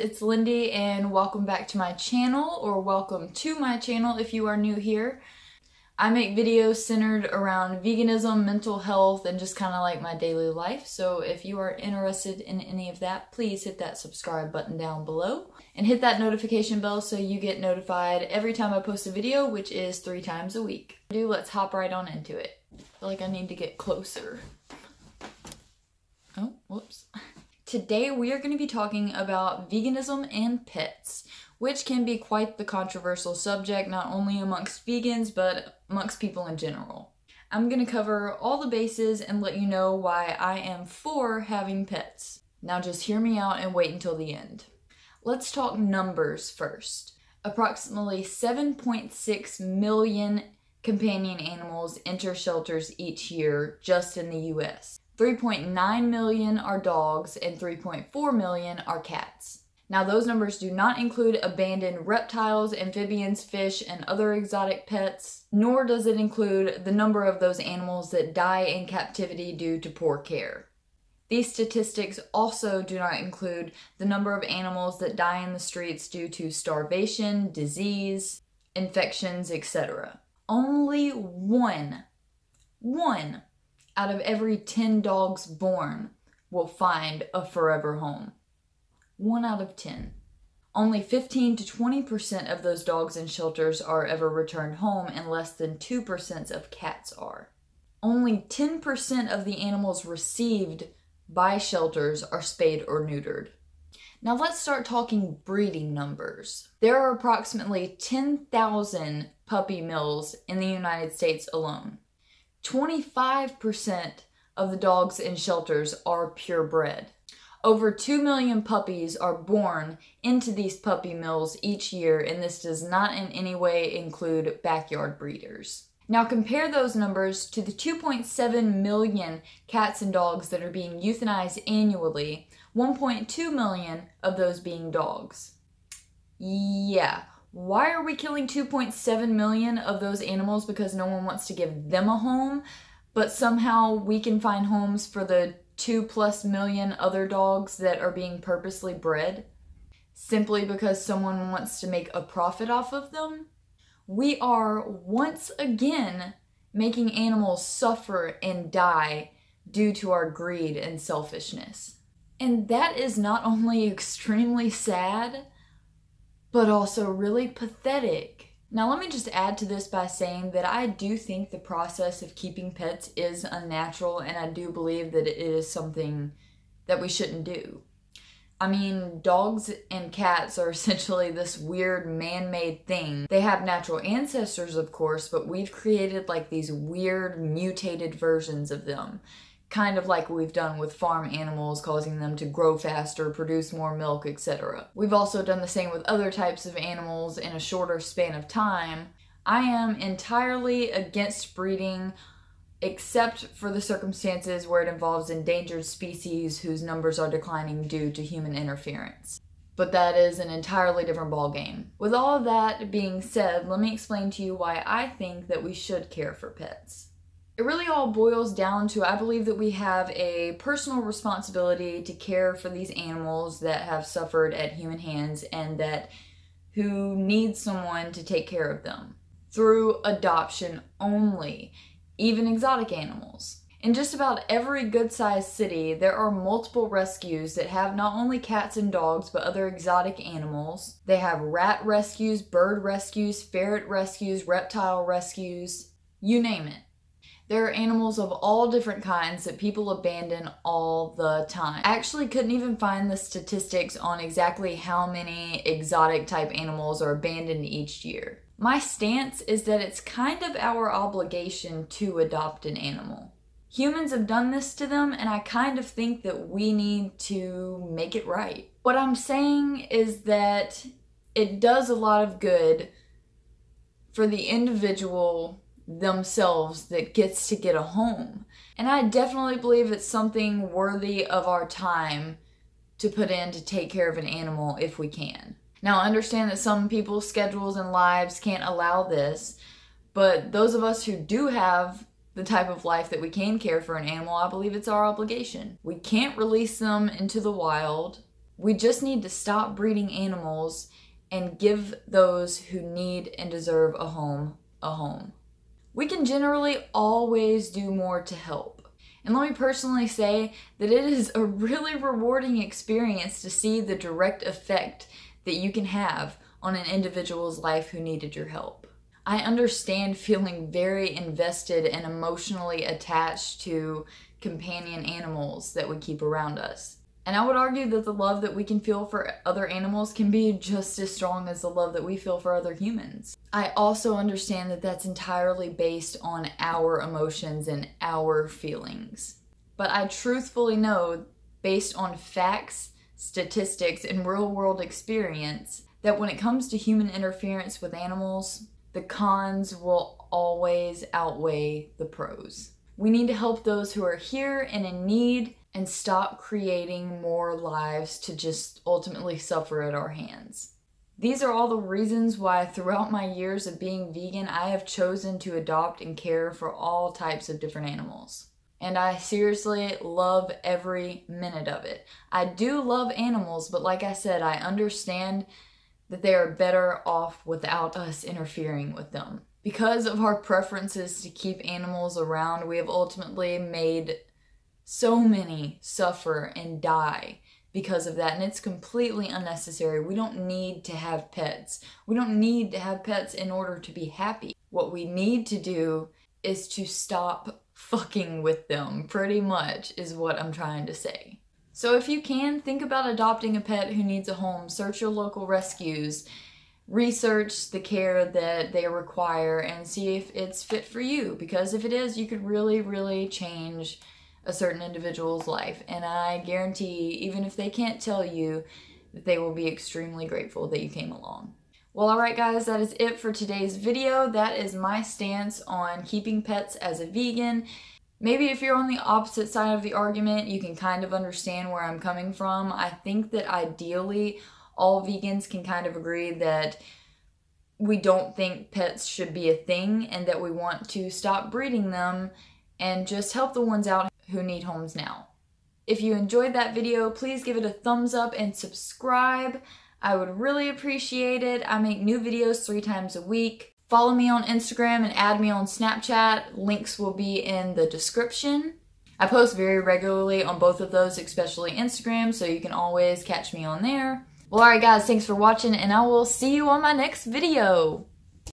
it's Lindie and welcome back to my channel or welcome to my channel if you are new here. I make videos centered around veganism, mental health, and just kind of like my daily life. So if you are interested in any of that, please hit that subscribe button down below and hit that notification bell so you get notified every time I post a video, which is three times a week. Do let's hop right on into it. I feel like I need to get closer. Oh, whoops. Today we are going to be talking about veganism and pets, which can be quite the controversial subject not only amongst vegans but amongst people in general. I'm going to cover all the bases and let you know why I am for having pets. Now just hear me out and wait until the end. Let's talk numbers first. Approximately 7.6 million companion animals enter shelters each year just in the US. 3.9 million are dogs and 3.4 million are cats. Now, those numbers do not include abandoned reptiles, amphibians, fish, and other exotic pets, nor does it include the number of those animals that die in captivity due to poor care. These statistics also do not include the number of animals that die in the streets due to starvation, disease, infections, etc. Only one, one out of every 10 dogs born will find a forever home. One out of 10. Only 15 to 20% of those dogs in shelters are ever returned home, and less than 2% of cats are. Only 10% of the animals received by shelters are spayed or neutered. Now let's start talking breeding numbers. There are approximately 10,000 puppy mills in the United States alone. 25% of the dogs in shelters are purebred. Over 2 million puppies are born into these puppy mills each year, and this does not in any way include backyard breeders. Now, compare those numbers to the 2.7 million cats and dogs that are being euthanized annually, 1.2 million of those being dogs. Yeah, why are we killing 2.7 million of those animals because no one wants to give them a home, but somehow we can find homes for the 2 plus million other dogs that are being purposely bred simply because someone wants to make a profit off of them? We are once again making animals suffer and die due to our greed and selfishness. And that is not only extremely sad, but also really pathetic. Now, let me just add to this by saying that I do think the process of keeping pets is unnatural, and I do believe that it is something that we shouldn't do. I mean, dogs and cats are essentially this weird man made thing. They have natural ancestors, of course, but we've created like these weird mutated versions of them kind of like we've done with farm animals, causing them to grow faster, produce more milk, etc. We've also done the same with other types of animals in a shorter span of time. I am entirely against breeding except for the circumstances where it involves endangered species whose numbers are declining due to human interference. But that is an entirely different ballgame. With all that being said, let me explain to you why I think that we should care for pets it really all boils down to I believe that we have a personal responsibility to care for these animals that have suffered at human hands and that who need someone to take care of them through adoption only, even exotic animals. In just about every good sized city, there are multiple rescues that have not only cats and dogs, but other exotic animals. They have rat rescues, bird rescues, ferret rescues, reptile rescues, you name it. There are animals of all different kinds that people abandon all the time. I actually couldn't even find the statistics on exactly how many exotic type animals are abandoned each year. My stance is that it's kind of our obligation to adopt an animal. Humans have done this to them, and I kind of think that we need to make it right. What I'm saying is that it does a lot of good for the individual themselves that gets to get a home. And I definitely believe it's something worthy of our time to put in to take care of an animal if we can. Now, I understand that some people's schedules and lives can't allow this, but those of us who do have the type of life that we can care for an animal, I believe it's our obligation. We can't release them into the wild. We just need to stop breeding animals and give those who need and deserve a home a home. We can generally always do more to help. And let me personally say that it is a really rewarding experience to see the direct effect that you can have on an individual's life who needed your help. I understand feeling very invested and emotionally attached to companion animals that we keep around us. And I would argue that the love that we can feel for other animals can be just as strong as the love that we feel for other humans. I also understand that that's entirely based on our emotions and our feelings. But I truthfully know, based on facts, statistics, and real world experience, that when it comes to human interference with animals, the cons will always outweigh the pros. We need to help those who are here and in need and stop creating more lives to just ultimately suffer at our hands. These are all the reasons why, throughout my years of being vegan, I have chosen to adopt and care for all types of different animals. And I seriously love every minute of it. I do love animals, but like I said, I understand that they are better off without us interfering with them. Because of our preferences to keep animals around, we have ultimately made so many suffer and die because of that and it's completely unnecessary. We don't need to have pets. We don't need to have pets in order to be happy. What we need to do is to stop fucking with them, pretty much is what I'm trying to say. So if you can, think about adopting a pet who needs a home. Search your local rescues. Research the care that they require and see if it's fit for you because if it is, you could really really change a certain individual's life. And I guarantee, even if they can't tell you, that they will be extremely grateful that you came along. Well, alright guys, that is it for today's video. That is my stance on keeping pets as a vegan. Maybe if you're on the opposite side of the argument, you can kind of understand where I'm coming from. I think that ideally, all vegans can kind of agree that we don't think pets should be a thing and that we want to stop breeding them and just help the ones out who need homes now. If you enjoyed that video, please give it a thumbs up and subscribe. I would really appreciate it. I make new videos three times a week. Follow me on Instagram and add me on Snapchat. Links will be in the description. I post very regularly on both of those, especially Instagram, so you can always catch me on there. Well, alright guys, thanks for watching, and I will see you on my next video.